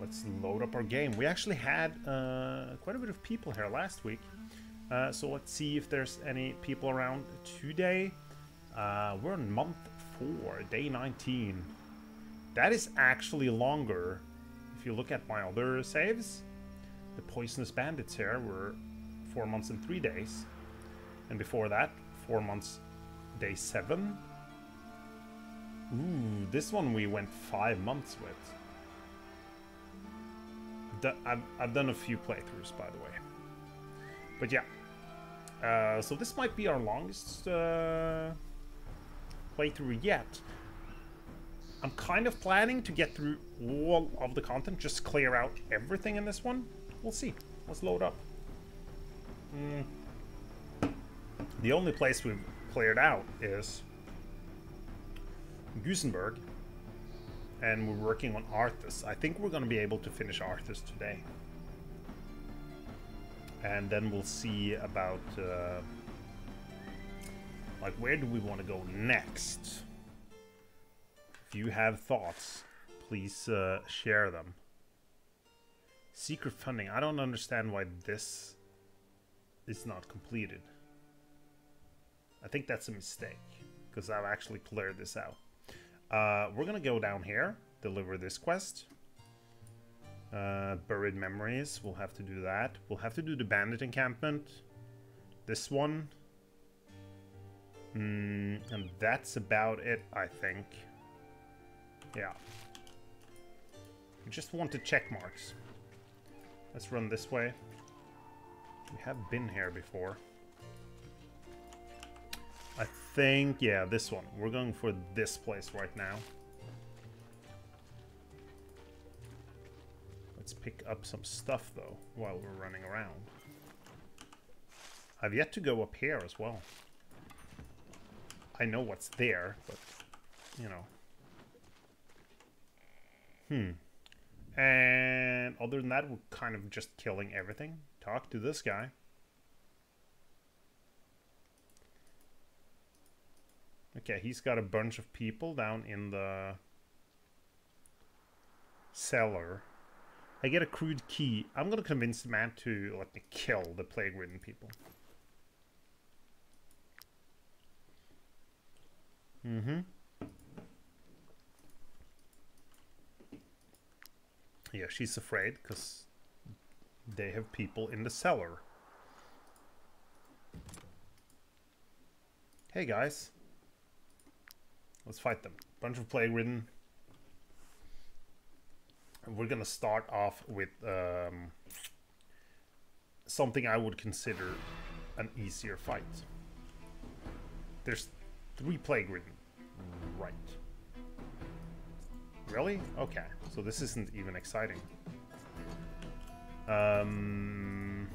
let's load up our game. We actually had uh, quite a bit of people here last week. Uh, so let's see if there's any people around today. Uh, we're in month 4, day 19. That is actually longer. If you look at my other saves, the Poisonous Bandits here were 4 months and 3 days. And before that, 4 months, day 7. Ooh, this one we went 5 months with. I've, I've done a few playthroughs, by the way. But yeah. Uh, so this might be our longest uh, playthrough yet. I'm kind of planning to get through all of the content, just clear out everything in this one. We'll see. Let's load up. Mm. The only place we've cleared out is Gosenburg, and we're working on Arthas. I think we're going to be able to finish Arthas today. And then we'll see about, uh, like, where do we want to go next? If you have thoughts, please uh, share them. Secret funding. I don't understand why this is not completed. I think that's a mistake, because I've actually cleared this out. Uh, we're gonna go down here, deliver this quest. Uh, buried memories, we'll have to do that. We'll have to do the bandit encampment. This one. Mm, and that's about it, I think. Yeah. We just want the check marks. Let's run this way. We have been here before. Think, yeah, this one. We're going for this place right now. Let's pick up some stuff, though, while we're running around. I've yet to go up here as well. I know what's there, but, you know. Hmm. And other than that, we're kind of just killing everything. Talk to this guy. Okay, he's got a bunch of people down in the cellar. I get a crude key. I'm gonna convince the man to let me kill the plague-ridden people. Mm-hmm. Yeah, she's afraid because they have people in the cellar. Hey guys. Let's fight them. Bunch of plague ridden. We're gonna start off with um, something I would consider an easier fight. There's three plague ridden. Right. Really? Okay. So this isn't even exciting. Um,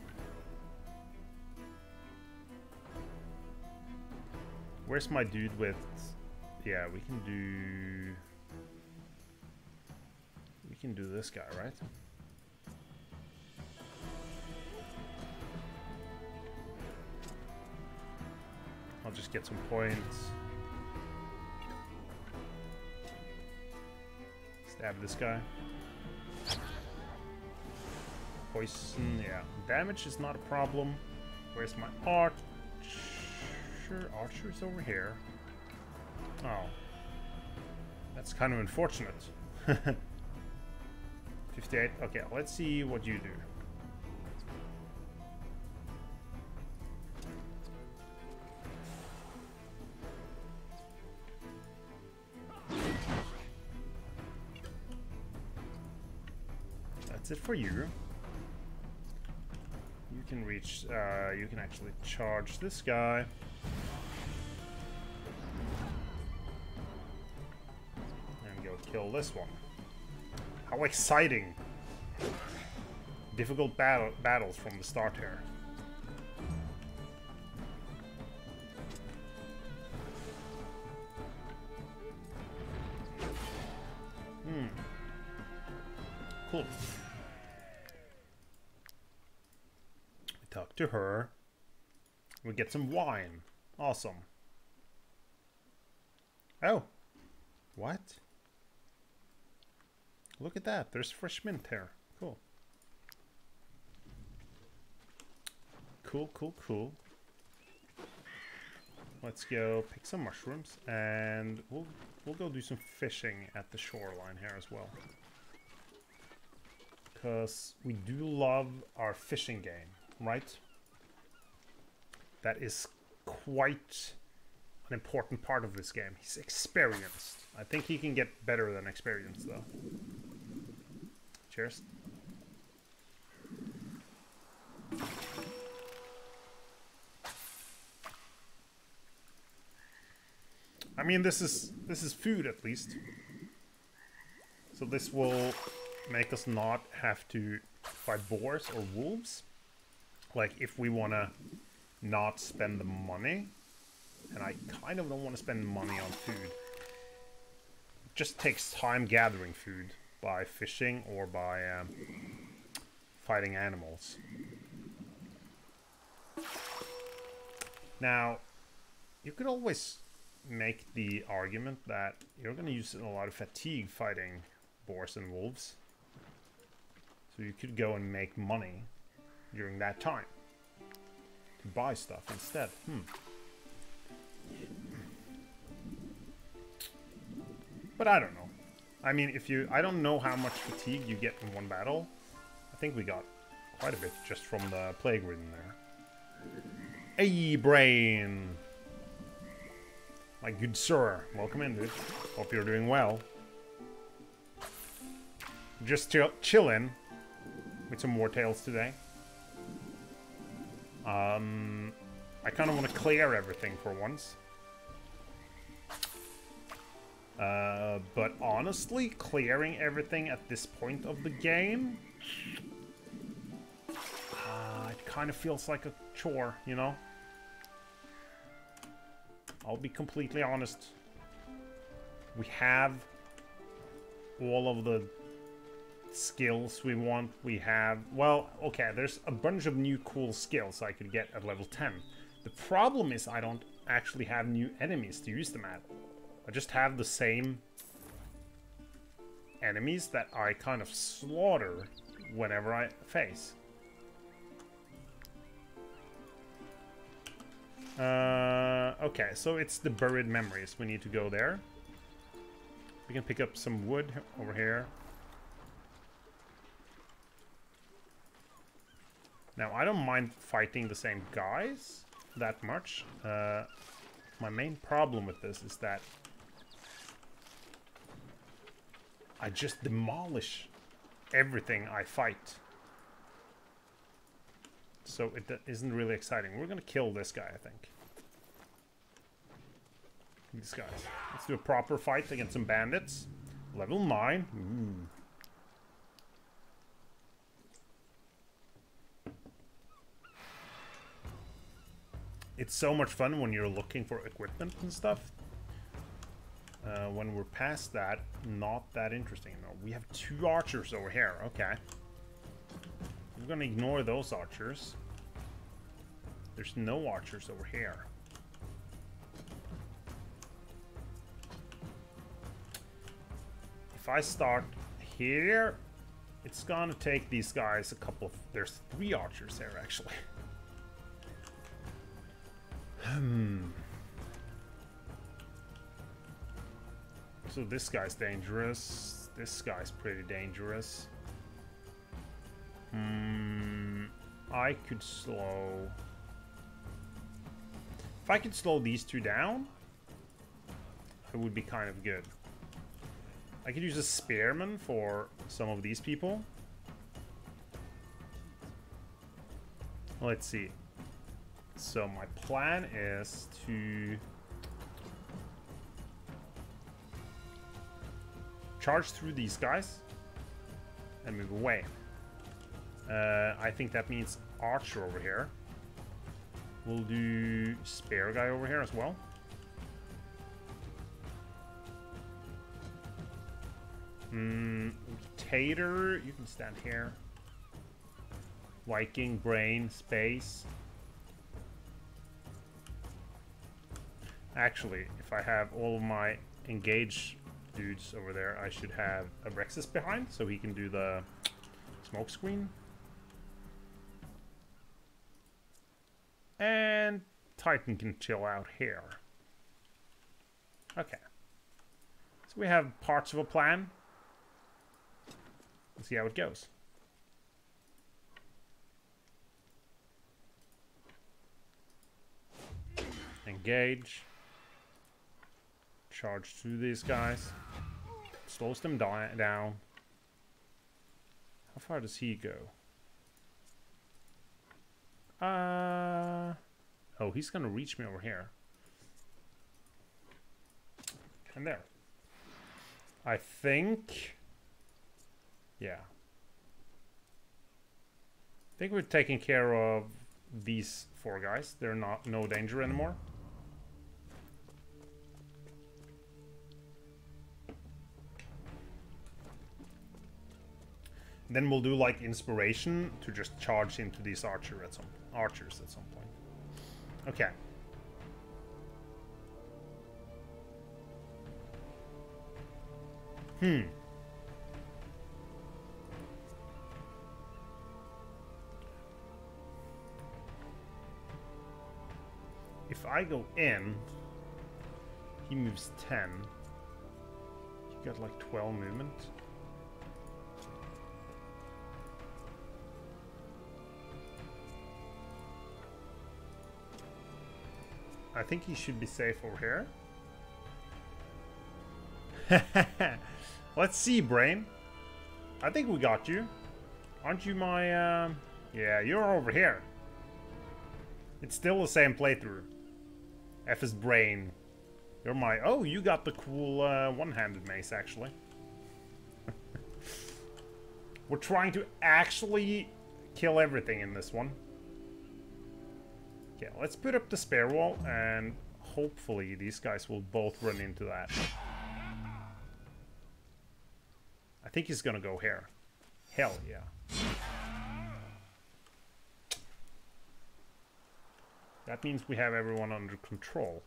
where's my dude with yeah, we can do... We can do this guy, right? I'll just get some points. Stab this guy. Poison, yeah. Damage is not a problem. Where's my archer? Archer's over here. Oh. That's kind of unfortunate. 58. Okay, let's see what you do. That's it for you. You can reach, uh, you can actually charge this guy. Kill this one. How exciting! Difficult battle battles from the start here. Hmm. Cool. We talk to her. We get some wine. Awesome. Oh. What? Look at that. There's fresh mint here. Cool. Cool, cool, cool. Let's go pick some mushrooms and we'll we'll go do some fishing at the shoreline here as well. Because we do love our fishing game, right? That is quite an important part of this game. He's experienced. I think he can get better than experienced, though. Cheers. I mean, this is this is food at least. So this will make us not have to fight boars or wolves. Like if we want to not spend the money, and I kind of don't want to spend money on food. It just takes time gathering food by fishing or by um, fighting animals. Now, you could always make the argument that you're going to use a lot of fatigue fighting boars and wolves. So you could go and make money during that time to buy stuff instead. Hmm. But I don't know. I mean, if you... I don't know how much fatigue you get in one battle. I think we got quite a bit just from the plague ridden there. Hey, brain! My good sir. Welcome in, dude. Hope you're doing well. Just chill with some more tales today. Um, I kind of want to clear everything for once. Uh, but honestly, clearing everything at this point of the game, uh, it kind of feels like a chore, you know? I'll be completely honest. We have all of the skills we want. We have, well, okay, there's a bunch of new cool skills I could get at level 10. The problem is I don't actually have new enemies to use them at. I just have the same enemies that I kind of slaughter whenever I face. Uh, okay, so it's the buried memories. We need to go there. We can pick up some wood over here. Now, I don't mind fighting the same guys that much. Uh, my main problem with this is that I just demolish everything I fight. So it isn't really exciting. We're gonna kill this guy, I think. These guys. Let's do a proper fight against some bandits. Level 9. Ooh. It's so much fun when you're looking for equipment and stuff. Uh, when we're past that, not that interesting. No, we have two archers over here. Okay. We're gonna ignore those archers. There's no archers over here. If I start here, it's gonna take these guys a couple of... There's three archers there, actually. Hmm. So this guy's dangerous. This guy's pretty dangerous. Hmm. I could slow... If I could slow these two down, it would be kind of good. I could use a spearman for some of these people. Let's see. So my plan is to charge through these guys and move away. Uh, I think that means Archer over here. We'll do Spare Guy over here as well. Hmm, Tater, you can stand here. Viking, Brain, Space. Actually, if I have all of my engage dudes over there, I should have Abrexis behind so he can do the smoke screen. And Titan can chill out here. Okay. So we have parts of a plan. Let's see how it goes. Engage. Charge through these guys. Slows them down. How far does he go? Uh... Oh, he's gonna reach me over here. And there. I think... Yeah. I think we're taking care of these four guys. They're not no danger anymore. Then we'll do like inspiration to just charge into these archer at some archers at some point. Okay. Hmm. If I go in, he moves 10. You got like 12 movement. I think he should be safe over here. Let's see, Brain. I think we got you. Aren't you my, uh... Yeah, you're over here. It's still the same playthrough. F is Brain. You're my... Oh, you got the cool uh, one-handed mace, actually. We're trying to actually kill everything in this one. Okay, let's put up the spare wall and hopefully these guys will both run into that. I think he's gonna go here. Hell yeah. That means we have everyone under control.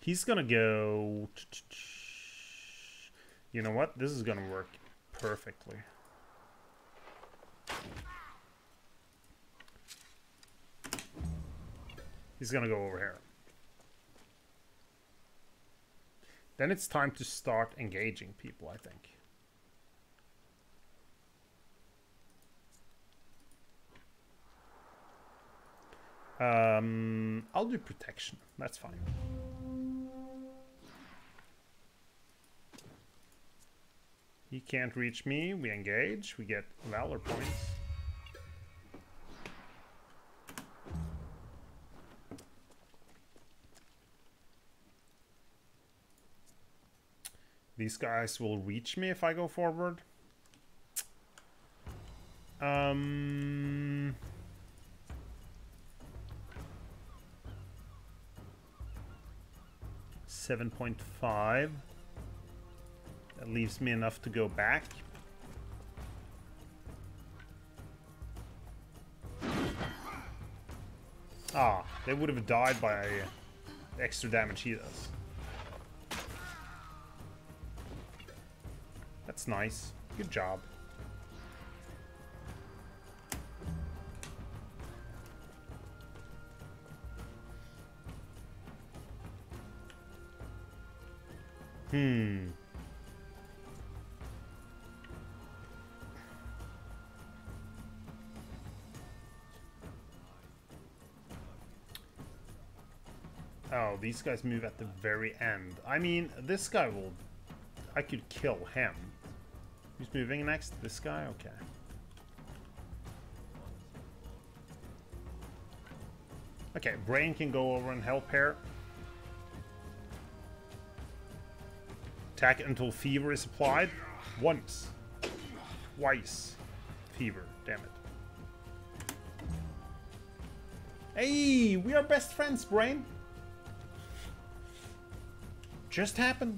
He's gonna go... You know what? This is gonna work perfectly. He's gonna go over here. Then it's time to start engaging people, I think. Um, I'll do protection. That's fine. He can't reach me. We engage. We get Valor points. These guys will reach me if I go forward. Um... Seven point five. That leaves me enough to go back. Ah, they would have died by extra damage he does. That's nice. Good job. Hmm. These guys move at the very end. I mean, this guy will... I could kill him. Who's moving next? This guy? Okay. Okay, Brain can go over and help here. Attack until fever is applied. Once. Twice. Fever. Damn it. Hey, we are best friends, Brain. Just happened.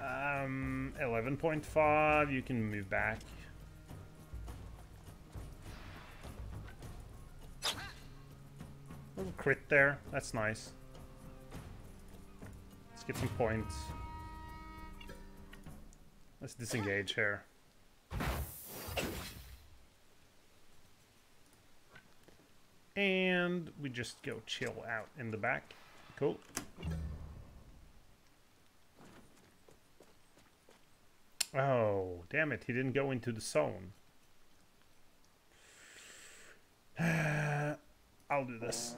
Um, 11.5, you can move back. Little crit there. That's nice. Let's get some points. Let's disengage here. And we just go chill out in the back. Cool. Oh, damn it. He didn't go into the zone. I'll do this.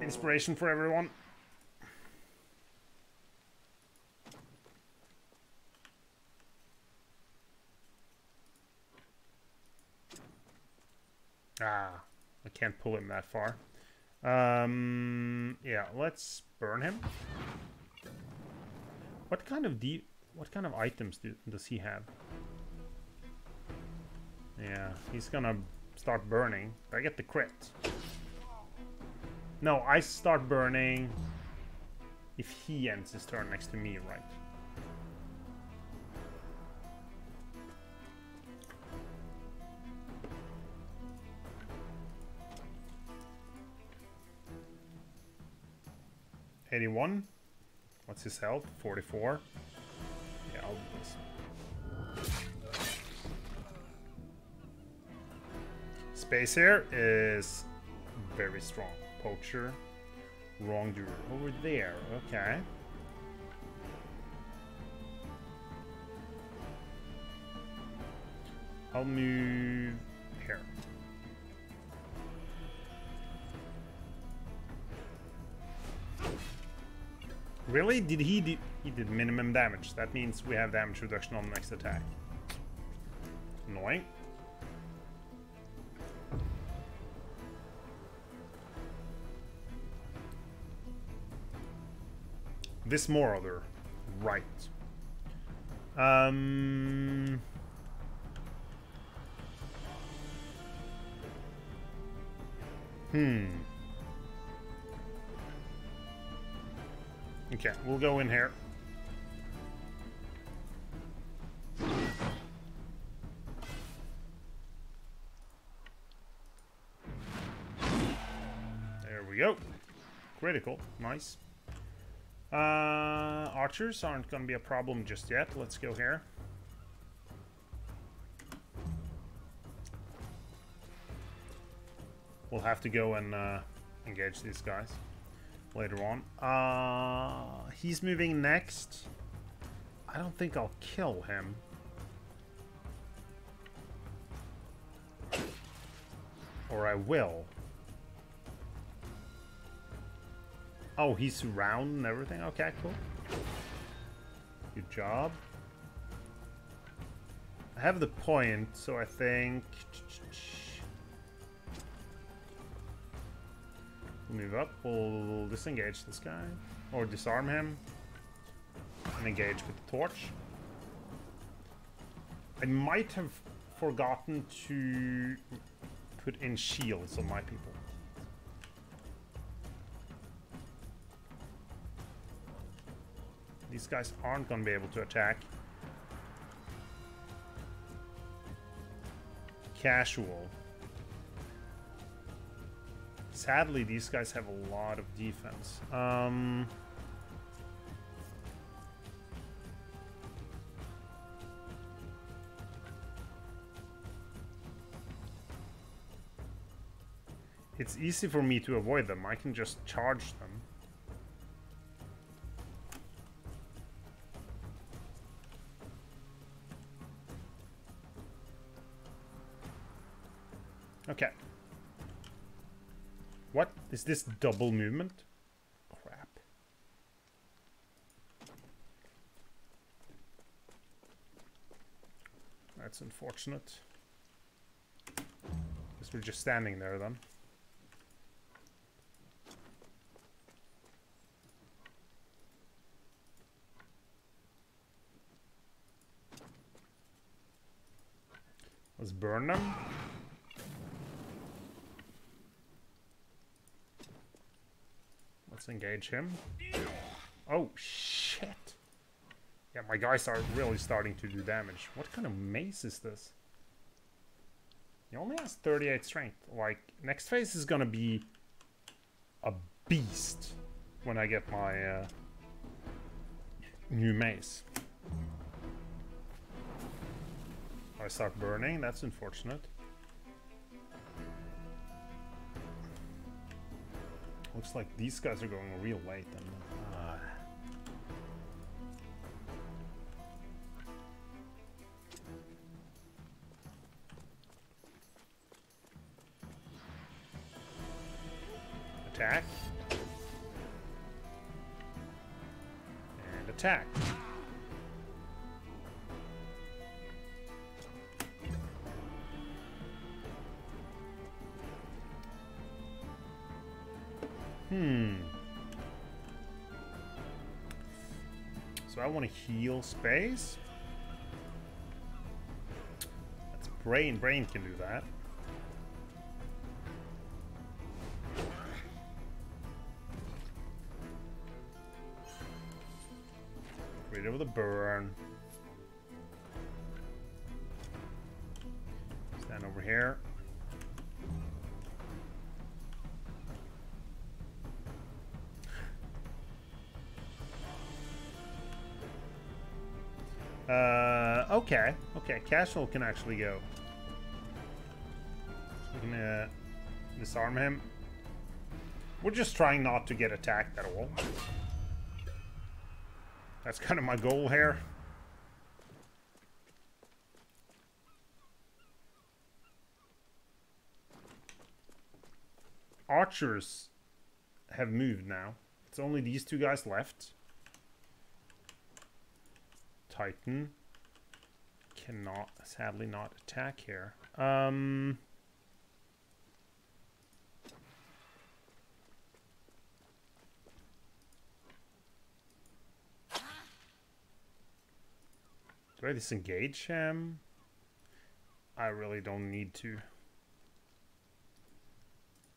Inspiration for everyone. Ah, I can't pull him that far. Um, yeah, let's burn him. What kind of deep? What kind of items do, does he have? Yeah, he's gonna start burning. I get the crit. No, I start burning if he ends his turn next to me, right? Eighty-one. What's his health? Forty-four. Yeah, I'll do this. Space here is very strong. Poacher, wrongdoer. Over there, okay. I'll move here. Really? Did he do he did minimum damage? That means we have damage reduction on the next attack. Annoying. This Marauder. Right. Um... Hmm. Okay, we'll go in here. There we go. Critical. Nice. Uh, archers aren't going to be a problem just yet. Let's go here. We'll have to go and uh, engage these guys later on. Uh, he's moving next. I don't think I'll kill him. Or I will. Oh, he's round and everything? Okay, cool. Good job. I have the point, so I think... move up, we'll disengage this guy. Or disarm him. And engage with the torch. I might have forgotten to put in shields on my people. These guys aren't going to be able to attack. Casual. Sadly, these guys have a lot of defense. Um... It's easy for me to avoid them. I can just charge them. Okay. Is this double movement? Crap. That's unfortunate. Guess we're just standing there then. Let's burn them. Let's engage him. Oh, shit. Yeah, my guys are really starting to do damage. What kind of mace is this? He only has 38 strength. Like, next phase is gonna be a beast when I get my uh, new mace. I start burning, that's unfortunate. Looks like these guys are going real late then. Uh, attack. And attack. Heal space. That's brain. Brain can do that. Okay, okay. Casual can actually go. We can uh, disarm him. We're just trying not to get attacked at all. That's kind of my goal here. Archers have moved now. It's only these two guys left. Titan cannot, sadly, not attack here. Um... Do I disengage him? I really don't need to.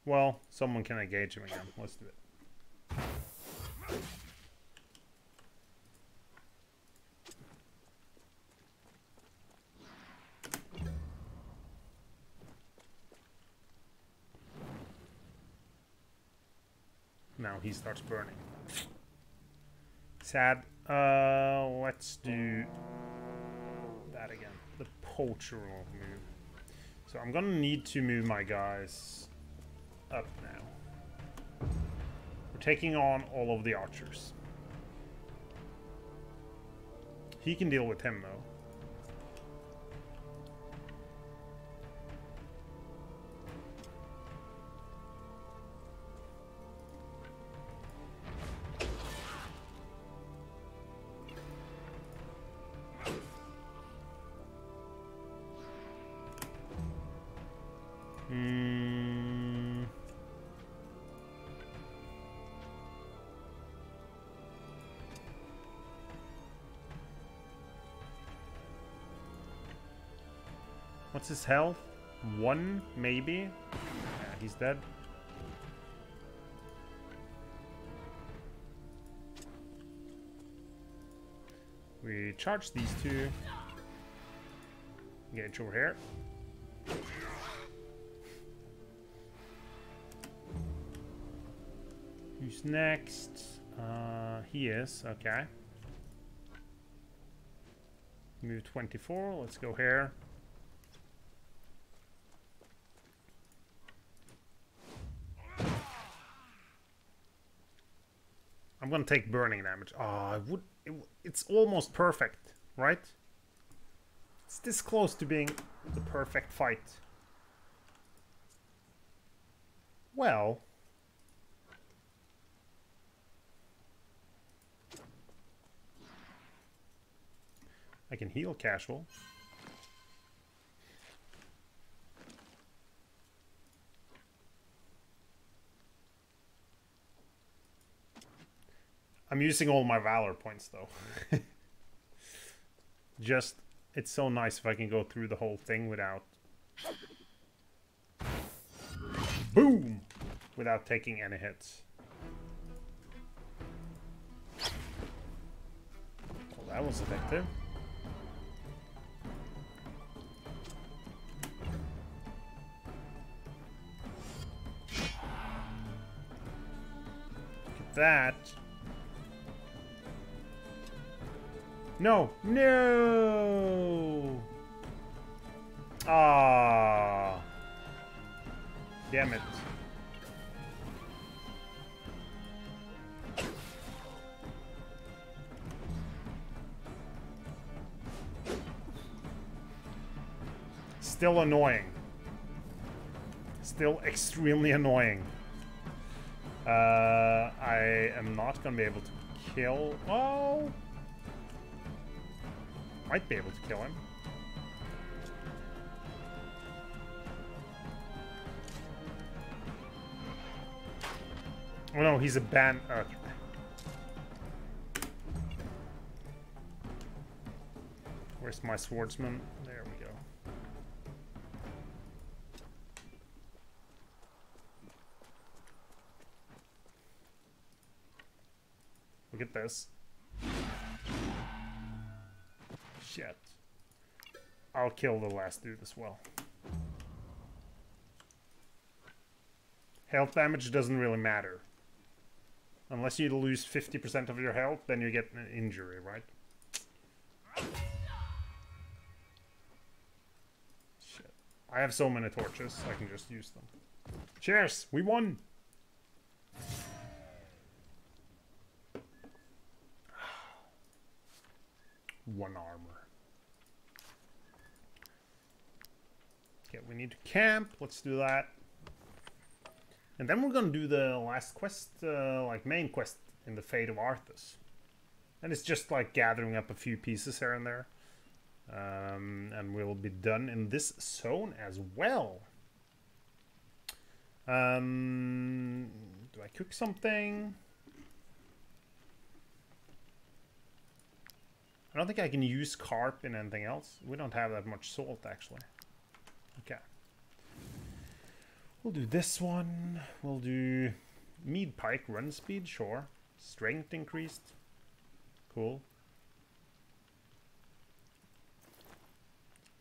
Well, someone can engage him again. Let's do it. Now he starts burning. Sad. Uh, let's do that again. The poacher move. So I'm gonna need to move my guys up now. We're taking on all of the archers. He can deal with him though. What's his health? One, maybe? Yeah, he's dead. We charge these two. Engage over here. Who's next? Uh, he is, okay. Move 24, let's go here. Gonna take burning damage. Ah, oh, I would. It, it's almost perfect, right? It's this close to being the perfect fight. Well. I can heal casual. I'm using all my valor points though. Just, it's so nice if I can go through the whole thing without... Boom! Without taking any hits. Well, that was effective. No! No! Ah! Damn it. Still annoying. Still extremely annoying. Uh, I am not gonna be able to kill... Oh! Might be able to kill him. Oh no, he's a ban... Okay. Where's my swordsman? There we go. Look at this. Shit. I'll kill the last dude as well. Health damage doesn't really matter. Unless you lose 50% of your health, then you get an injury, right? Shit. I have so many torches, I can just use them. Cheers! We won! One armor. Okay, we need to camp. Let's do that. And then we're gonna do the last quest, uh, like main quest in the Fate of Arthas. And it's just like gathering up a few pieces here and there. Um, and we'll be done in this zone as well. Um, do I cook something? I don't think I can use carp in anything else. We don't have that much salt, actually. Okay. We'll do this one. We'll do Mead Pike run speed, sure. Strength increased. Cool.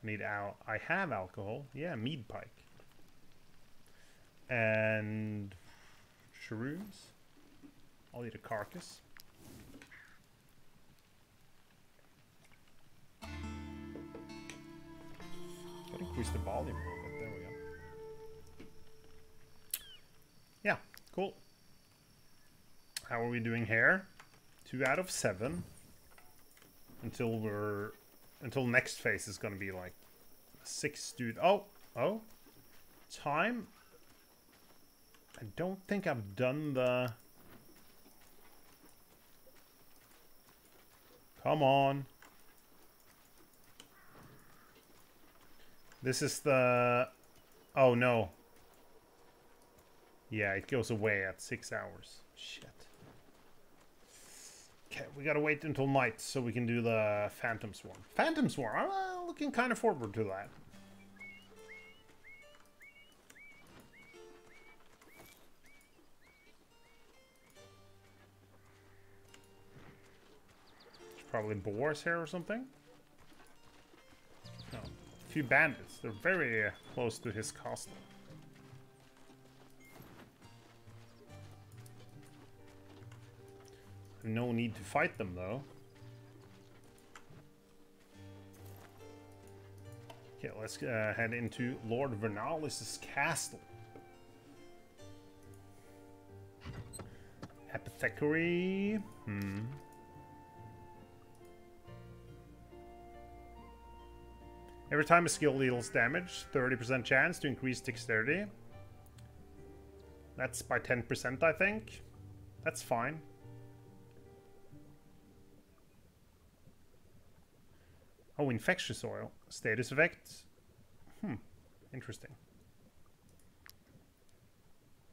Need al I have alcohol. Yeah, Mead Pike. And shrooms. I'll eat a carcass. Gotta increase the volume a little bit. There we go. Yeah, cool. How are we doing here? Two out of seven. Until we're... Until next phase is gonna be like... Six dude... Oh! Oh! Time? I don't think I've done the... Come on. This is the... Oh, no. Yeah, it goes away at six hours. Shit. Okay, we gotta wait until night so we can do the Phantom Swarm. Phantom Swarm, I'm uh, looking kind of forward to that. There's probably boars here or something. Few bandits. They're very uh, close to his castle. No need to fight them, though. Okay, let's uh, head into Lord Vernalis' castle. Apothecary. Hmm. Every time a skill deals damage, 30% chance to increase dexterity. That's by 10%, I think. That's fine. Oh, infectious oil. Status effect. Hmm. Interesting.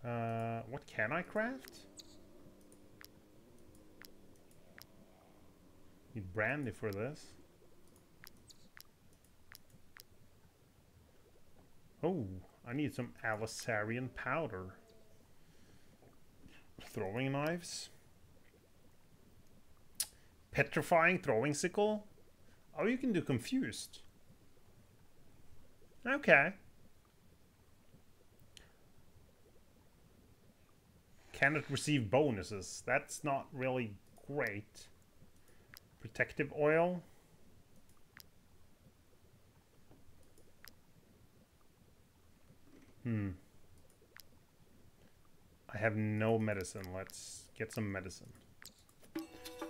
Uh, what can I craft? Need brandy for this. Oh, I need some Alisarian powder. Throwing knives. Petrifying throwing sickle. Oh, you can do confused. Okay. Cannot receive bonuses. That's not really great. Protective oil. Hmm. I have no medicine. Let's get some medicine.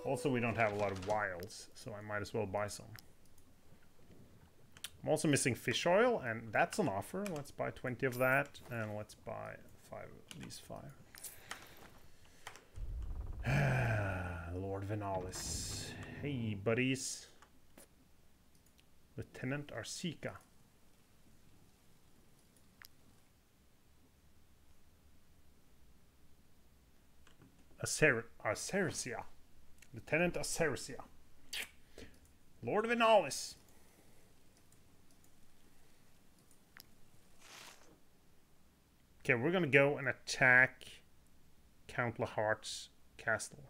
Also, we don't have a lot of vials, so I might as well buy some. I'm also missing fish oil, and that's an offer. Let's buy 20 of that, and let's buy five of these five. Lord Venalis. Hey, buddies. Lieutenant Arsica. Acer. Lieutenant Acercia. Lord Venalis. Okay, we're gonna go and attack Count Lahart's castle.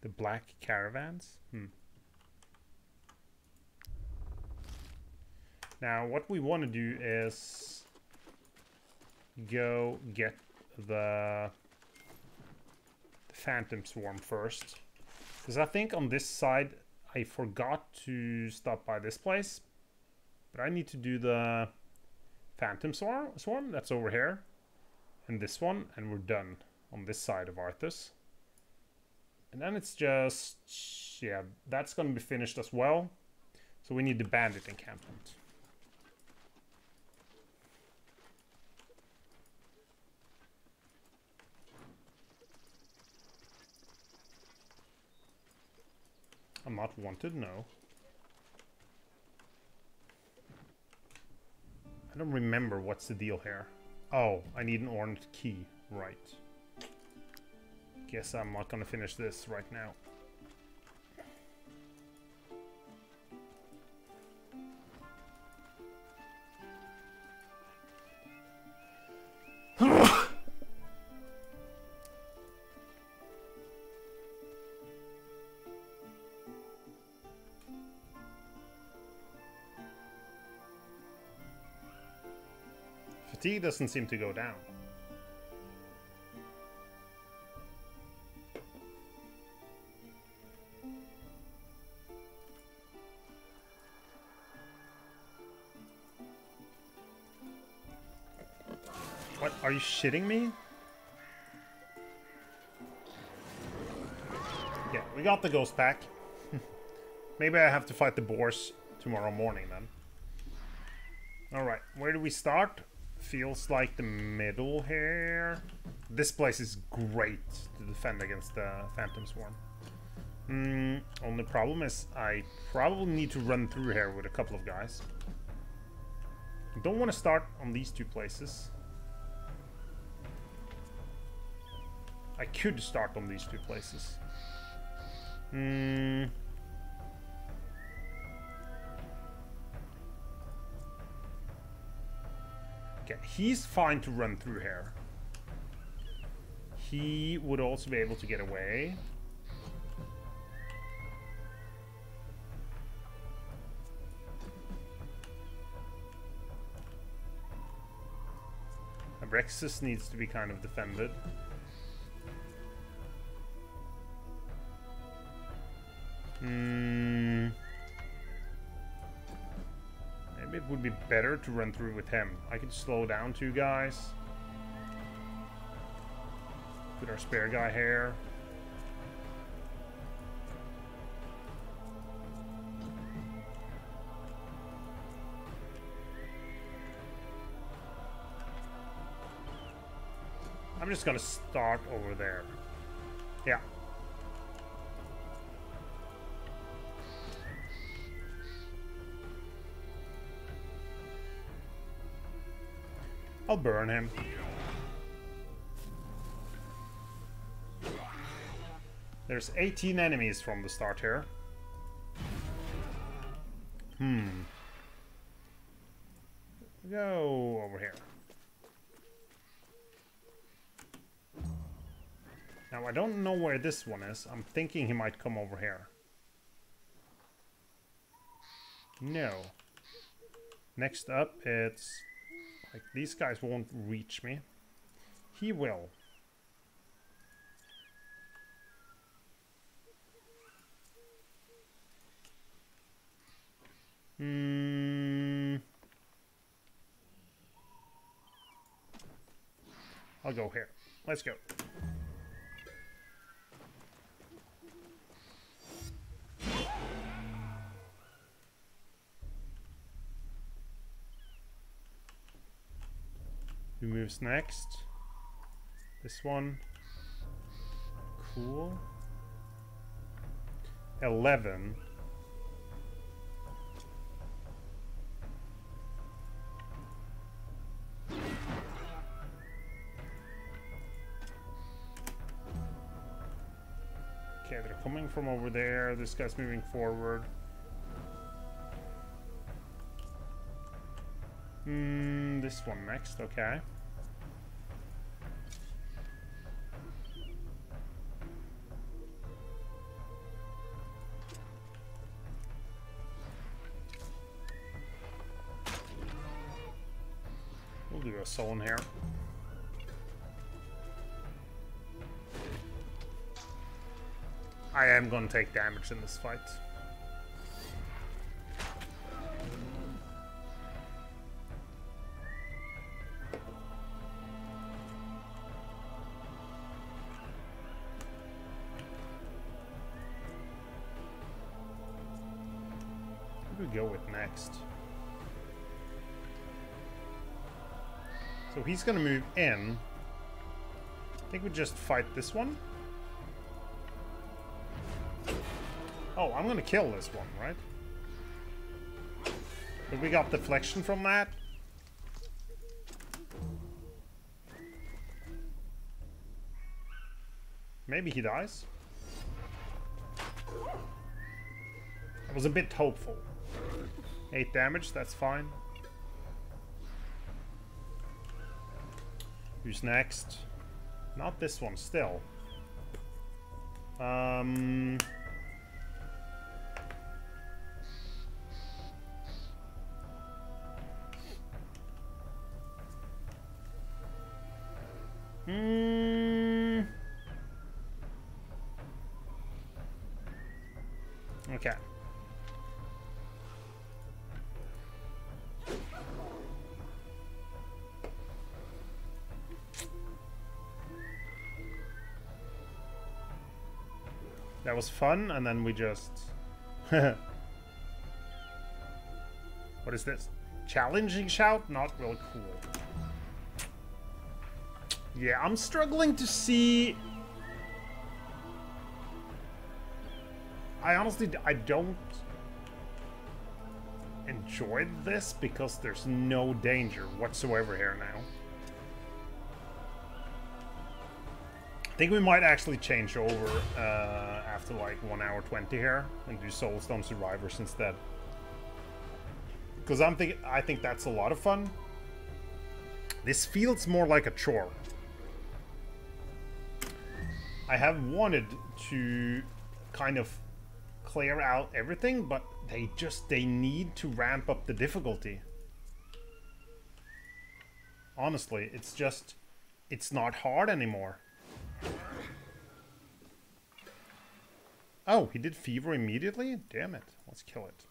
The Black Caravans? Hmm. Now, what we want to do is go get the Phantom Swarm first. Because I think on this side, I forgot to stop by this place. But I need to do the Phantom Swarm, swarm that's over here. And this one, and we're done on this side of Arthes. And then it's just, yeah, that's going to be finished as well. So we need the bandit encampment. Not wanted, no. I don't remember what's the deal here. Oh, I need an orange key. Right. Guess I'm not gonna finish this right now. Doesn't seem to go down. What? Are you shitting me? Yeah, we got the ghost pack. Maybe I have to fight the boars tomorrow morning then. Alright, where do we start? Feels like the middle here. This place is great to defend against the Phantom Swarm. Mm, only problem is I probably need to run through here with a couple of guys. Don't want to start on these two places. I could start on these two places. Hmm. Okay, he's fine to run through here. He would also be able to get away. Rexus needs to be kind of defended. Hmm. It would be better to run through with him. I could slow down two guys. Put our spare guy here. I'm just gonna start over there. Yeah. I'll burn him. There's 18 enemies from the start here. Hmm. Go over here. Now, I don't know where this one is. I'm thinking he might come over here. No. Next up, it's like, these guys won't reach me. He will. Hmm. I'll go here. Let's go. Who moves next? This one. Cool. 11. Okay, they're coming from over there. This guy's moving forward. Hmm, this one next, okay. We'll do a soul in here. I am going to take damage in this fight. He's going to move in. I think we just fight this one. Oh, I'm gonna kill this one, right? But we got deflection from that. Maybe he dies. I was a bit hopeful. 8 damage, that's fine. Who's next? Not this one, still. Um... Hmm. Okay. That was fun, and then we just... what is this? Challenging shout? Not real cool. Yeah, I'm struggling to see... I honestly, I don't enjoy this because there's no danger whatsoever here now. Think we might actually change over uh, after like 1 hour 20 here and do Soulstone Survivors instead. Because I'm think I think that's a lot of fun. This feels more like a chore. I have wanted to kind of clear out everything, but they just, they need to ramp up the difficulty. Honestly, it's just, it's not hard anymore. Oh, he did fever immediately? Damn it. Let's kill it.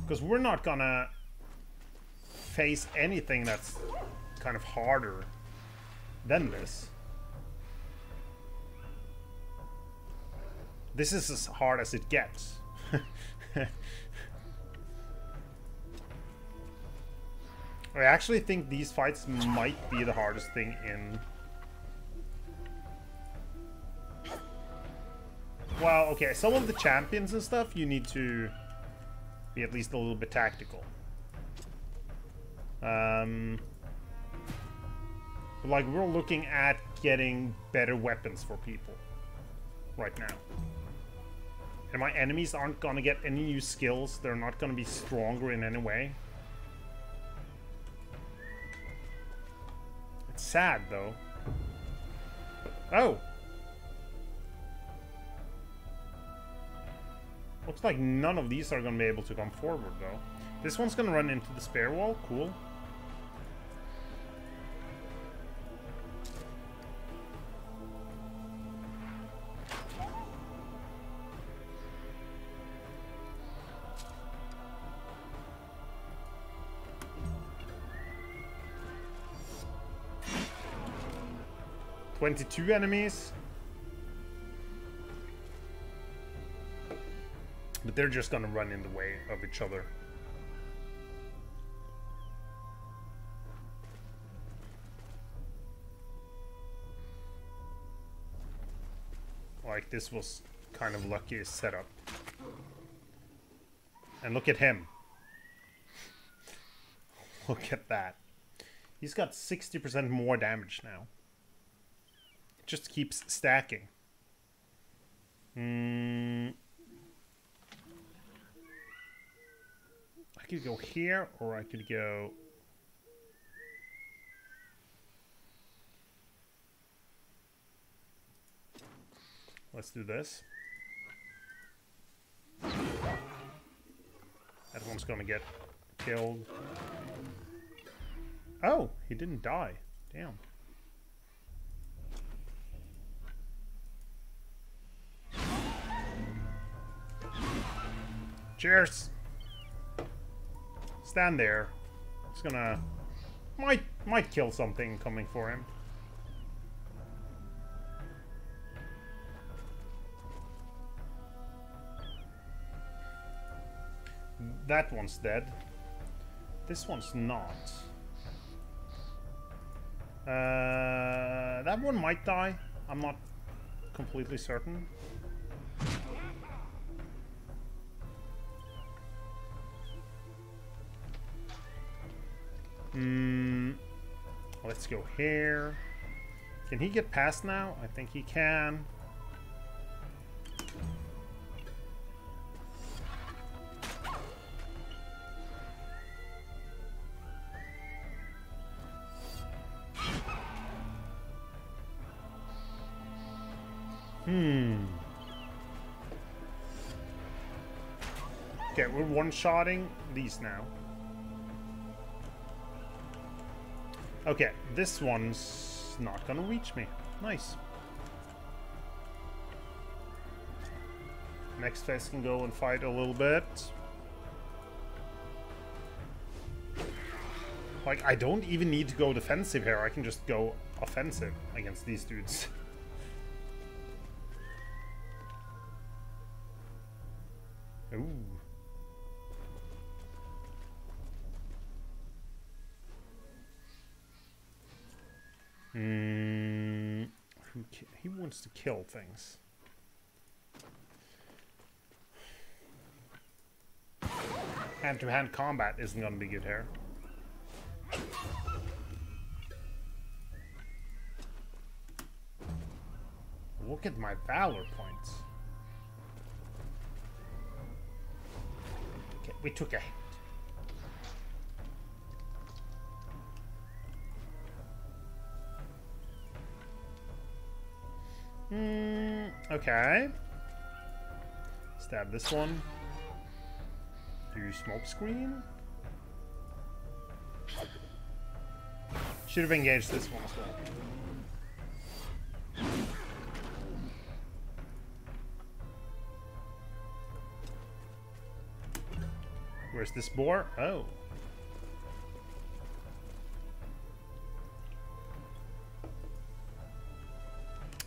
Because we're not gonna face anything that's kind of harder than this. This is as hard as it gets. I actually think these fights might be the hardest thing in... Well, okay, some of the champions and stuff, you need to be at least a little bit tactical. Um, but like we're looking at getting better weapons for people right now. And my enemies aren't gonna get any new skills. They're not gonna be stronger in any way. Sad though. Oh! Looks like none of these are gonna be able to come forward though. This one's gonna run into the spear wall. Cool. 22 enemies. But they're just gonna run in the way of each other. Like this was kind of lucky setup. And look at him. Look at that. He's got 60% more damage now. Just keeps stacking. Hmm. I could go here, or I could go... Let's do this. That one's gonna get killed. Oh, he didn't die. Damn. Cheers. Stand there. It's gonna might might kill something coming for him. That one's dead. This one's not. Uh, that one might die. I'm not completely certain. Let's go here. Can he get past now? I think he can. Hmm. Okay, we're one-shotting these now. Okay, this one's not gonna reach me. Nice. Next phase can go and fight a little bit. Like, I don't even need to go defensive here. I can just go offensive against these dudes. kill things. Hand-to-hand -hand combat isn't going to be good here. Look at my valor points. Okay, we took a Hmm, okay. Stab this one. Do smoke screen. Should have engaged this one as well. Where's this boar? Oh.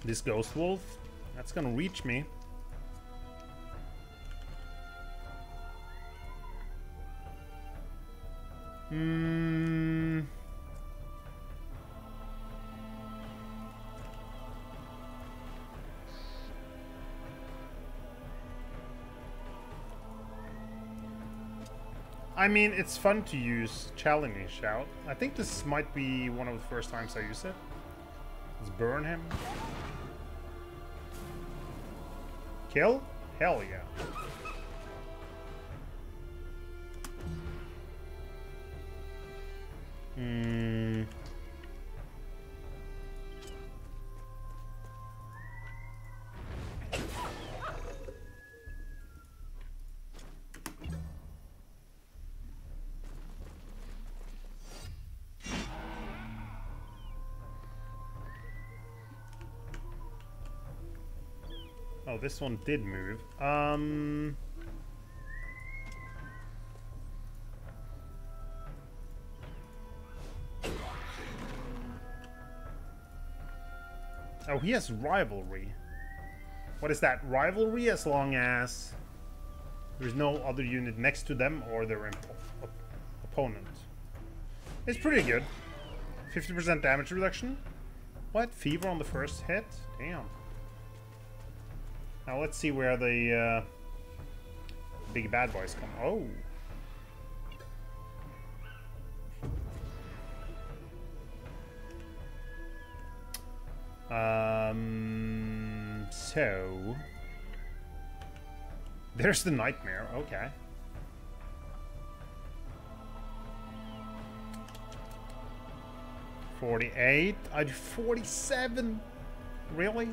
This ghost wolf? That's gonna reach me. Hmm. I mean, it's fun to use challenging shout. I think this might be one of the first times I use it. Let's burn him. Kill? Hell yeah. Oh, this one did move. Um... Oh, he has rivalry. What is that? Rivalry as long as there's no other unit next to them or their op opponent. It's pretty good. 50% damage reduction. What? Fever on the first hit? Damn. Now let's see where the uh, big bad boys come. Oh. Um, so... There's the nightmare, okay. Forty-eight. I forty-seven. Really?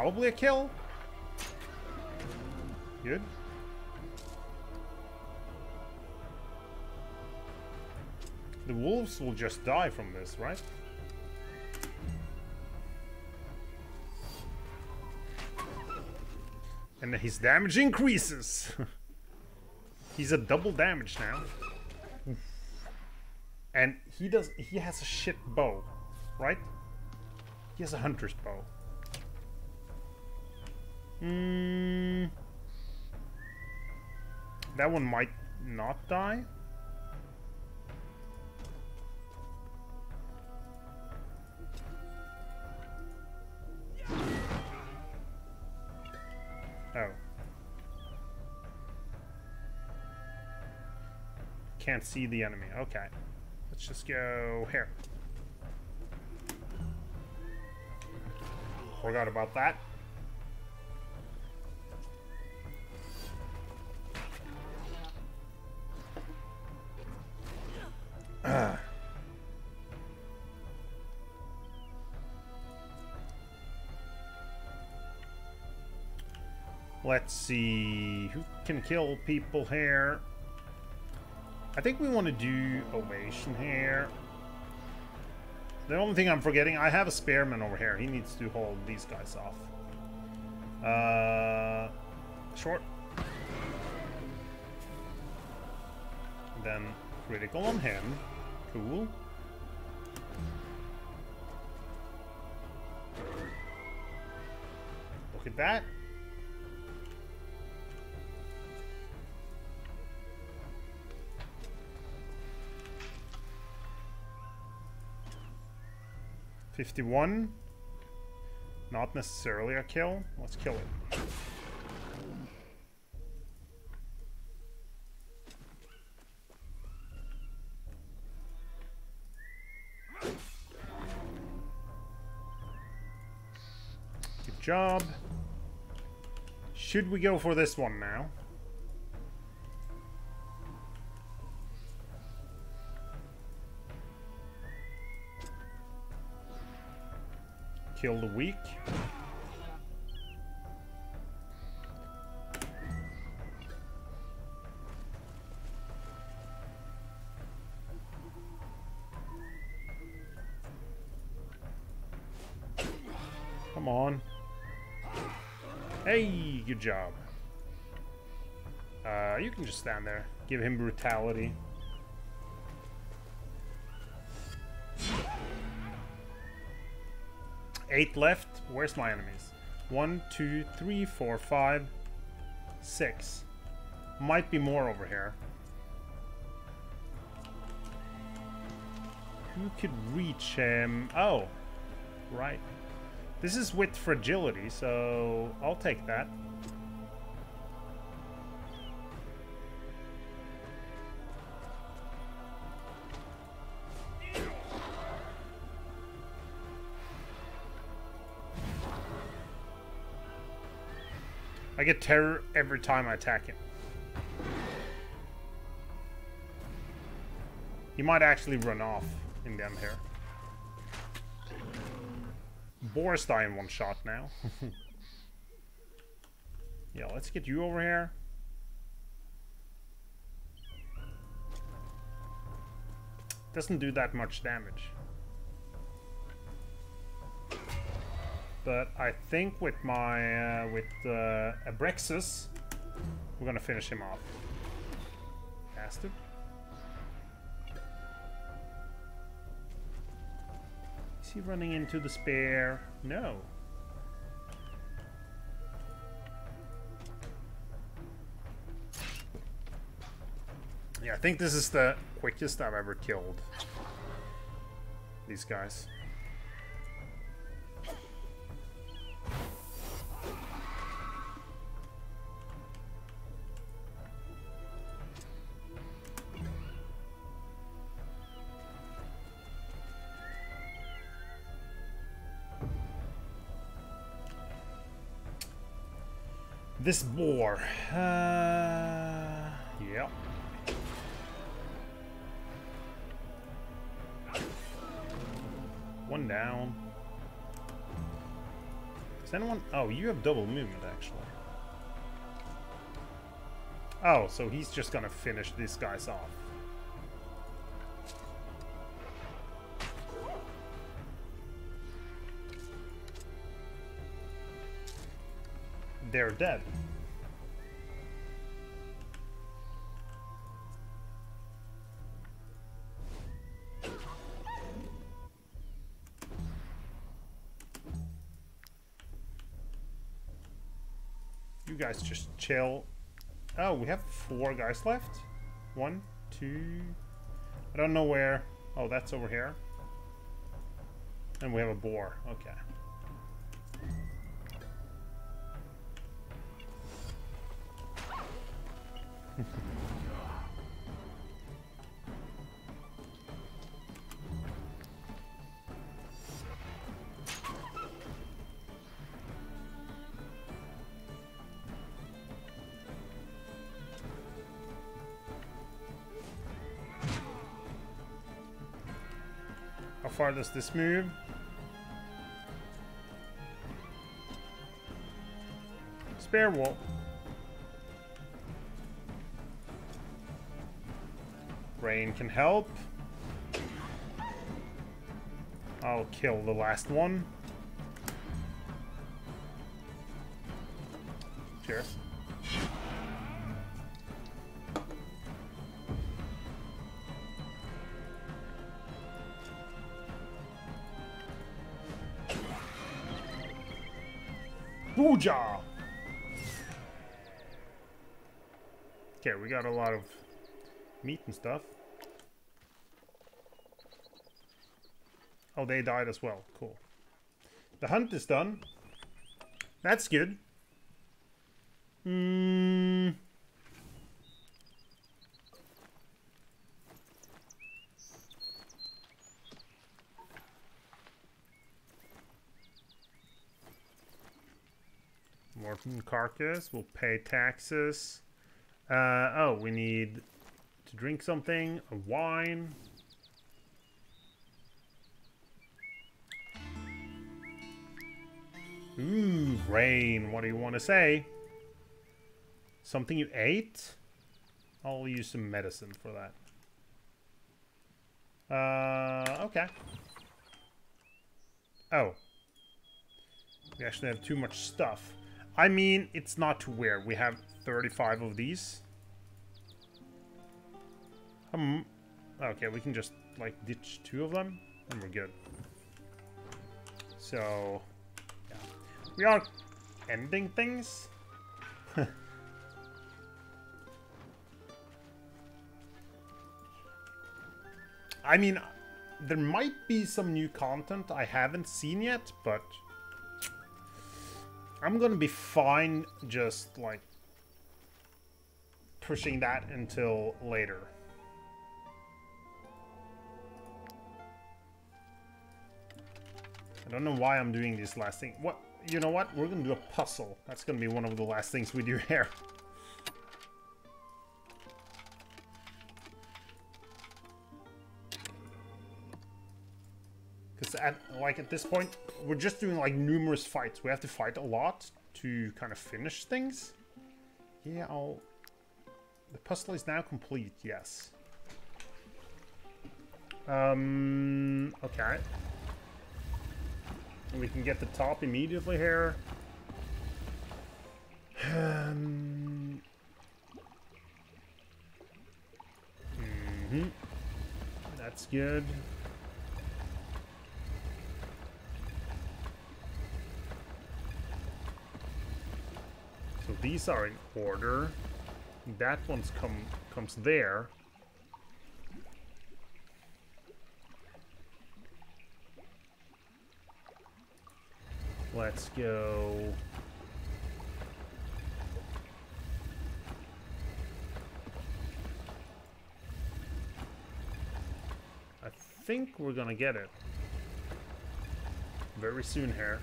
Probably a kill. Good. The wolves will just die from this, right? And his damage increases. He's a double damage now. And he does he has a shit bow, right? He has a hunter's bow. Hmm. That one might not die. Oh. Can't see the enemy. Okay. Let's just go here. Forgot about that. Let's see who can kill people here. I think we want to do ovation here. The only thing I'm forgetting, I have a spearman over here. He needs to hold these guys off. Uh, short. Then critical on him. Cool. Look at that. Fifty-one. Not necessarily a kill. Let's kill it. Good job. Should we go for this one now? Kill the weak. Come on. Hey, good job. Uh, you can just stand there. Give him brutality. Eight left. Where's my enemies? One, two, three, four, five, six. Might be more over here. Who could reach him? Oh, right. This is with fragility, so I'll take that. I get terror every time I attack him. He might actually run off in them here. Boris die in one shot now. yeah, let's get you over here. Doesn't do that much damage. But I think with my, uh, with uh, Abrexus, we're gonna finish him off. Bastard. Is he running into the spare? No. Yeah, I think this is the quickest I've ever killed these guys. This boar. Uh, yeah. One down. Is anyone... Oh, you have double movement, actually. Oh, so he's just gonna finish these guys off. They're dead. You guys just chill. Oh, we have four guys left. One, two... I don't know where. Oh, that's over here. And we have a boar. Okay. Far does this move? Spear wall. Rain can help. I'll kill the last one. Cheers. Booja! Okay, we got a lot of meat and stuff. Oh, they died as well. Cool. The hunt is done. That's good. Hmm. Morton carcass. We'll pay taxes. Uh, oh, we need to drink something. A wine. Ooh, rain. What do you want to say? Something you ate? I'll use some medicine for that. Uh, okay. Oh. We actually have too much stuff. I mean, it's not too weird. We have 35 of these. Um, okay, we can just, like, ditch two of them, and we're good. So, yeah. We are ending things. I mean, there might be some new content I haven't seen yet, but I'm gonna be fine just, like, pushing that until later. I don't know why I'm doing this last thing. What? You know what? We're gonna do a puzzle. That's gonna be one of the last things we do here. at like at this point, we're just doing like numerous fights. We have to fight a lot to kind of finish things. Yeah, I'll... The puzzle is now complete, yes. Um, okay. We can get the top immediately here. Um, That's good. These are in order. That one's come comes there. Let's go. I think we're gonna get it. Very soon here.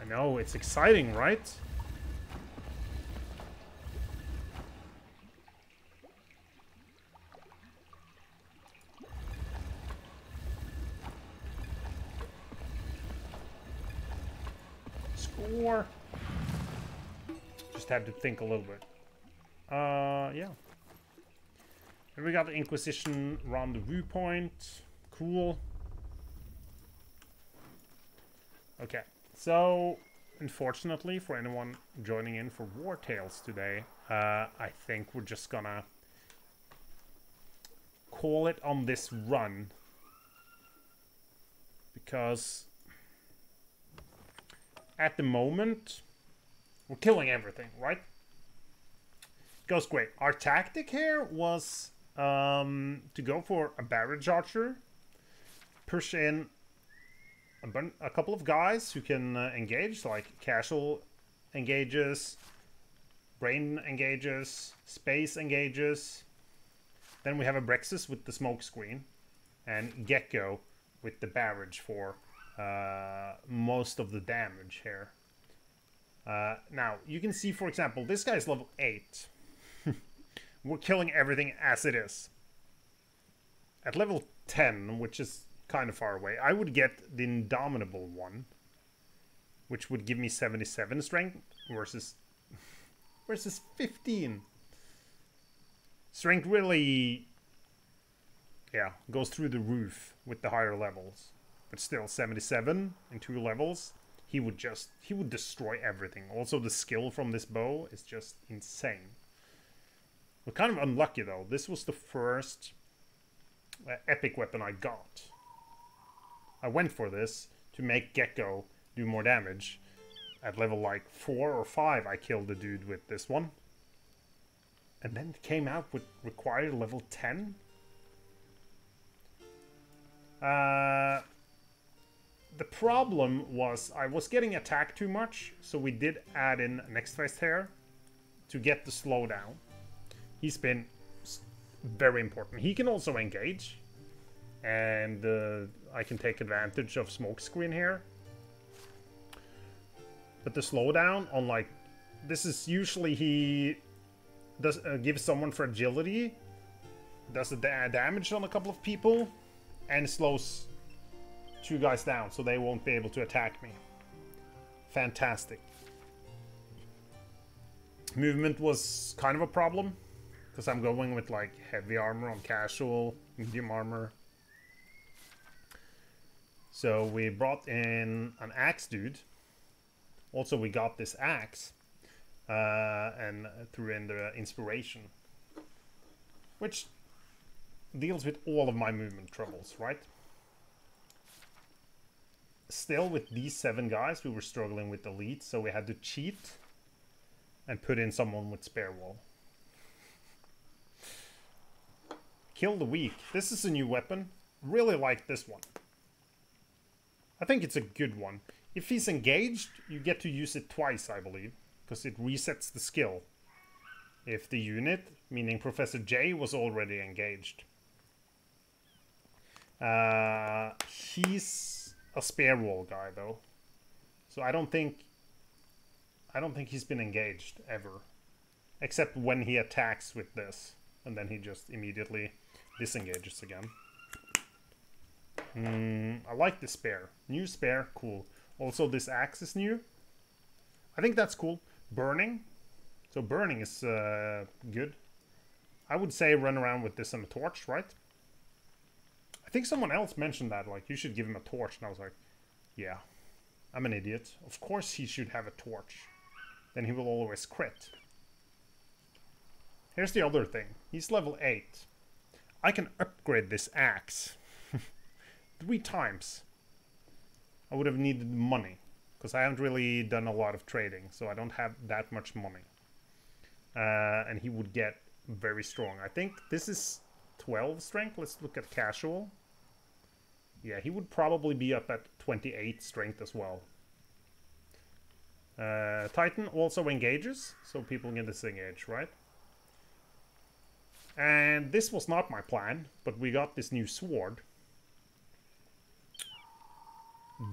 I know, it's exciting, right? Score! Just had to think a little bit. Uh, yeah. And we got the Inquisition rendezvous point. Cool. Okay, so unfortunately for anyone joining in for Wartales today, uh, I think we're just gonna call it on this run because at the moment we're killing everything, right? Goes great. Our tactic here was um, to go for a barrage archer, push in a, a couple of guys who can uh, engage, like casual engages, brain engages, space engages. Then we have a Brexus with the smoke screen, and Gecko with the barrage for uh, most of the damage here. Uh, now, you can see, for example, this guy's level 8. We're killing everything as it is. At level 10, which is kind of far away, I would get the Indomitable one, which would give me 77 strength versus versus 15. Strength really, yeah, goes through the roof with the higher levels. But still, 77 in two levels, he would just, he would destroy everything. Also, the skill from this bow is just insane. We're kind of unlucky though. This was the first uh, epic weapon I got. I went for this to make Gecko do more damage. At level like 4 or 5 I killed the dude with this one. And then it came out with required level 10. Uh, the problem was I was getting attacked too much, so we did add in Next Phase here to get the slowdown. He's been very important. He can also engage, and uh, I can take advantage of smokescreen here. But the slowdown on like this is usually he does uh, gives someone fragility, does the da damage on a couple of people, and slows two guys down so they won't be able to attack me. Fantastic. Movement was kind of a problem because I'm going with like heavy armor on casual, medium armor. So we brought in an axe dude. Also we got this axe uh, and threw in the inspiration. Which deals with all of my movement troubles, right? Still, with these seven guys, we were struggling with elite, so we had to cheat and put in someone with spear wall. Kill the weak. This is a new weapon. Really like this one. I think it's a good one. If he's engaged, you get to use it twice, I believe, because it resets the skill. If the unit, meaning Professor J, was already engaged. Uh, he's a spear wall guy though, so I don't think I don't think he's been engaged ever, except when he attacks with this, and then he just immediately disengages again. Mm, I like the spare. New spare, cool. Also, this axe is new. I think that's cool. Burning. So burning is uh, good. I would say run around with this and a torch, right? Think someone else mentioned that, like, you should give him a torch. And I was like, yeah, I'm an idiot. Of course he should have a torch. Then he will always crit. Here's the other thing. He's level 8. I can upgrade this axe three times. I would have needed money because I haven't really done a lot of trading, so I don't have that much money. Uh, and he would get very strong. I think this is 12 strength. Let's look at casual. Yeah, he would probably be up at 28 strength as well. Uh, Titan also engages, so people get can disengage, right? And this was not my plan, but we got this new sword.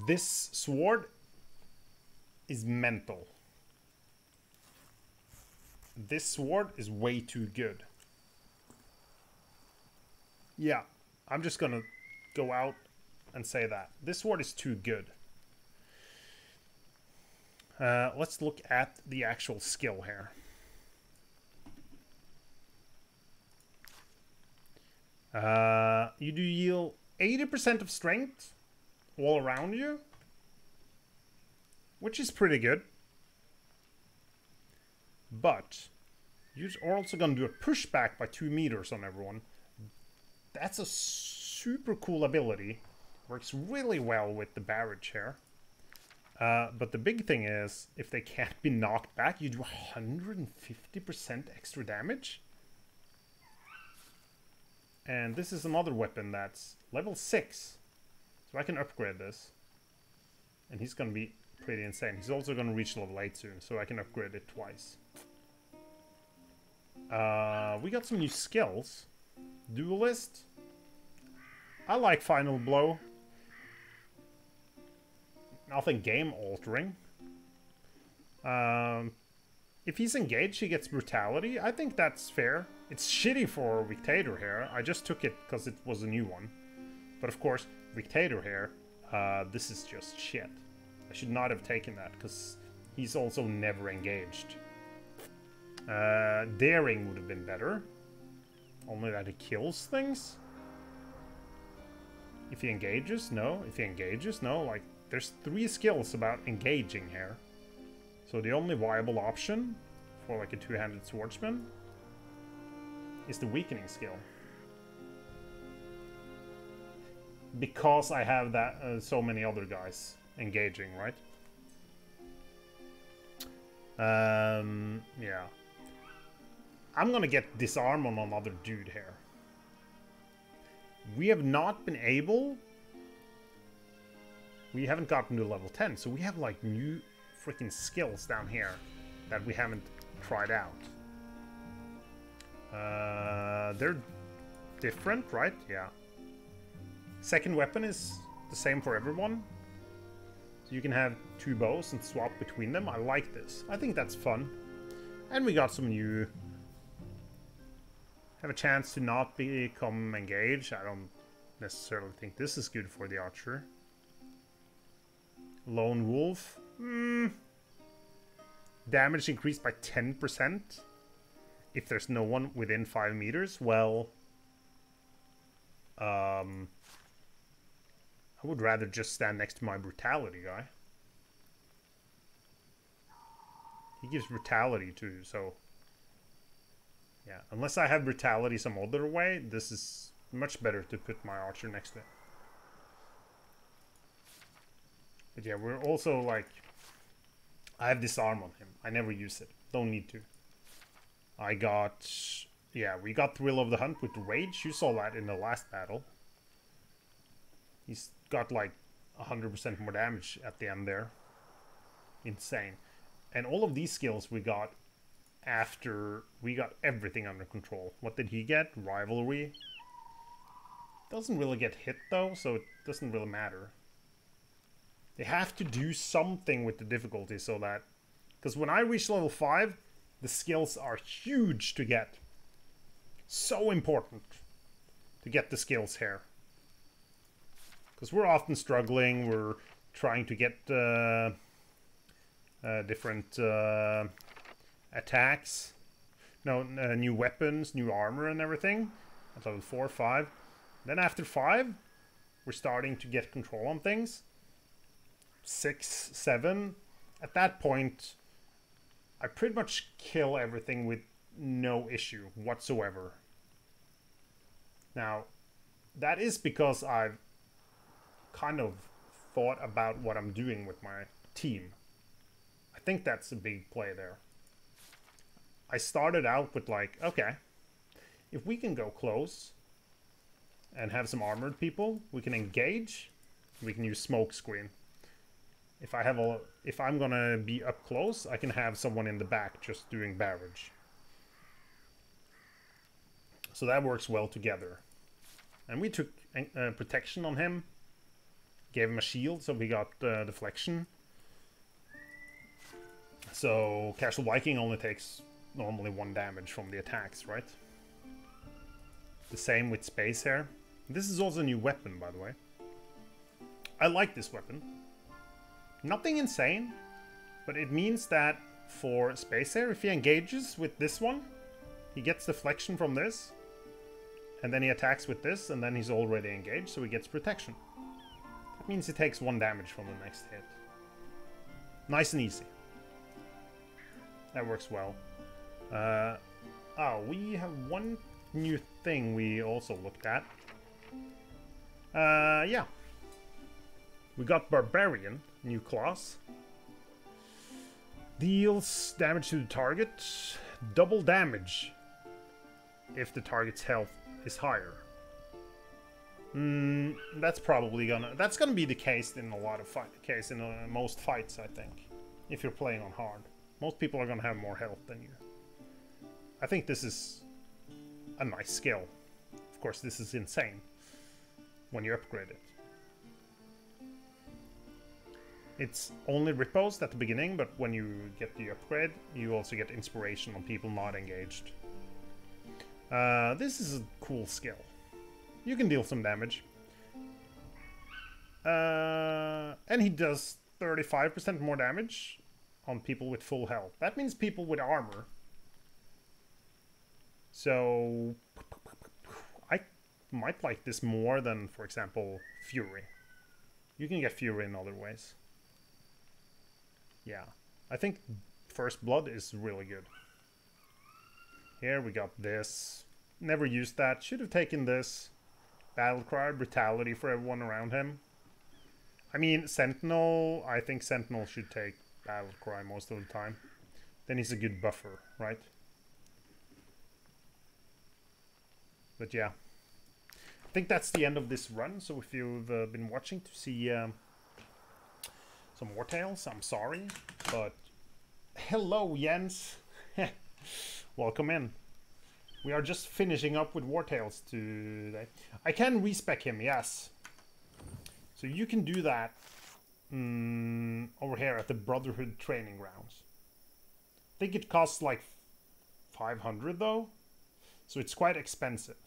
This sword is mental. This sword is way too good. Yeah, I'm just gonna go out and say that. This sword is too good. Uh, let's look at the actual skill here. Uh, you do yield 80% of strength all around you, which is pretty good. But you're also going to do a pushback by 2 meters on everyone. That's a super cool ability. Works really well with the barrage here. Uh, but the big thing is, if they can't be knocked back, you do 150% extra damage. And this is another weapon that's level 6. So I can upgrade this. And he's going to be pretty insane. He's also going to reach level 8 soon, so I can upgrade it twice. Uh, we got some new skills. Duelist. I like Final Blow. Nothing game altering. Um, if he's engaged, he gets brutality. I think that's fair. It's shitty for Victator here. I just took it because it was a new one. But of course, Victator here, uh, this is just shit. I should not have taken that because he's also never engaged. Uh, daring would have been better. Only that he kills things. If he engages, no. If he engages, no. Like, there's three skills about engaging here. So the only viable option for like a two-handed swordsman is the weakening skill. Because I have that uh, so many other guys engaging, right? Um, yeah. I'm gonna get disarm on another dude here. We have not been able... We haven't gotten to level 10, so we have like new freaking skills down here that we haven't tried out. Uh, they're different, right? Yeah. Second weapon is the same for everyone. So you can have two bows and swap between them. I like this. I think that's fun. And we got some new... Have a chance to not become engaged. I don't necessarily think this is good for the archer. Lone Wolf. Hmm. Damage increased by 10% if there's no one within 5 meters. Well, um, I would rather just stand next to my brutality guy. He gives brutality too, so... Yeah, unless I have brutality some other way, this is much better to put my archer next to it. But yeah, we're also like... I have disarm on him. I never use it. Don't need to. I got... Yeah, we got Thrill of the Hunt with Rage. You saw that in the last battle. He's got like 100% more damage at the end there. Insane. And all of these skills we got after we got everything under control. What did he get? Rivalry. Doesn't really get hit though, so it doesn't really matter. They have to do something with the difficulty so that... Because when I reach level 5, the skills are huge to get. So important to get the skills here. Because we're often struggling, we're trying to get uh, uh, different uh, attacks, no, uh, new weapons, new armor and everything. At level 4, or 5. Then after 5, we're starting to get control on things. 6, 7. At that point, I pretty much kill everything with no issue whatsoever. Now, that is because I've kind of thought about what I'm doing with my team. I think that's a big play there. I started out with like, okay, if we can go close and have some armored people, we can engage, we can use smoke screen. If I have a, if I'm gonna be up close, I can have someone in the back just doing barrage. So that works well together. And we took uh, protection on him. Gave him a shield, so we got uh, deflection. So Casual Viking only takes normally one damage from the attacks, right? The same with Space Hair. This is also a new weapon, by the way. I like this weapon. Nothing insane, but it means that for Space Hair, if he engages with this one, he gets deflection from this, and then he attacks with this, and then he's already engaged, so he gets protection. That means he takes one damage from the next hit. Nice and easy. That works well. Uh, oh, we have one new thing we also looked at. Uh, yeah. We got Barbarian, new class. Deals damage to the target, double damage if the target's health is higher. Mm, that's probably gonna that's gonna be the case in a lot of fight case in uh, most fights I think if you're playing on hard. Most people are gonna have more health than you. I think this is a nice skill of course this is insane when you upgrade it it's only riposte at the beginning but when you get the upgrade you also get inspiration on people not engaged uh, this is a cool skill you can deal some damage. Uh, and he does 35% more damage on people with full health. That means people with armor. So I might like this more than, for example, Fury. You can get Fury in other ways. Yeah, I think First Blood is really good. Here we got this. Never used that. Should have taken this. Battle cry, brutality for everyone around him. I mean, Sentinel, I think Sentinel should take Battle Cry most of the time. Then he's a good buffer, right? But yeah. I think that's the end of this run, so if you've uh, been watching to see um, some Wartales, I'm sorry, but hello Jens! Welcome in. We are just finishing up with Wartales today. I can respec him, yes. So you can do that mm, over here at the Brotherhood Training Grounds. I think it costs like 500 though. So it's quite expensive.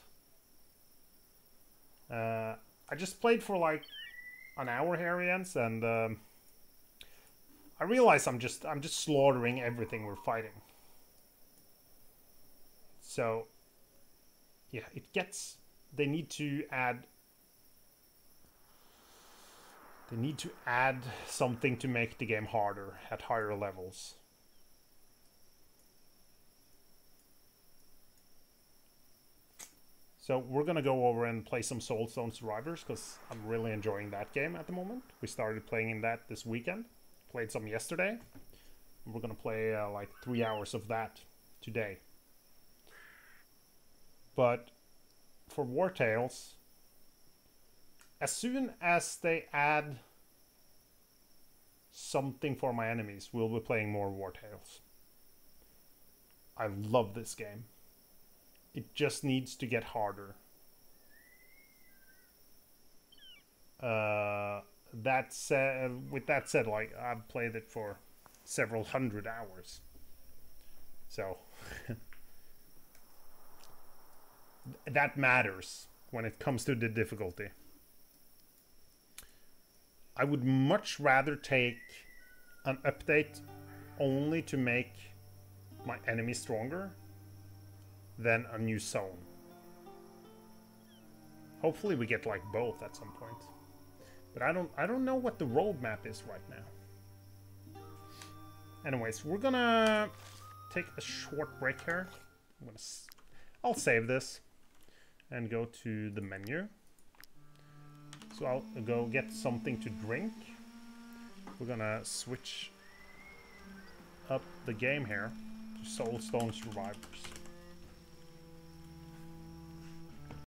Uh, I just played for like an hour here, Jens, and um, I realize I'm just I'm just slaughtering everything we're fighting. So, yeah, it gets. They need to add. They need to add something to make the game harder at higher levels. So we're gonna go over and play some Soulstone Survivors because I'm really enjoying that game at the moment. We started playing in that this weekend. Played some yesterday. We're gonna play uh, like three hours of that today. But for Wartales, as soon as they add something for my enemies, we'll be playing more Wartales. I love this game. It just needs to get harder. Uh, that said, with that said, like I've played it for several hundred hours, so that matters when it comes to the difficulty. I would much rather take an update only to make my enemy stronger than a new zone. Hopefully we get like both at some point. But I don't I don't know what the roadmap is right now. Anyways, we're gonna take a short break here. I'm gonna s I'll save this and go to the menu. So I'll go get something to drink. We're gonna switch up the game here to Soulstone Survivors.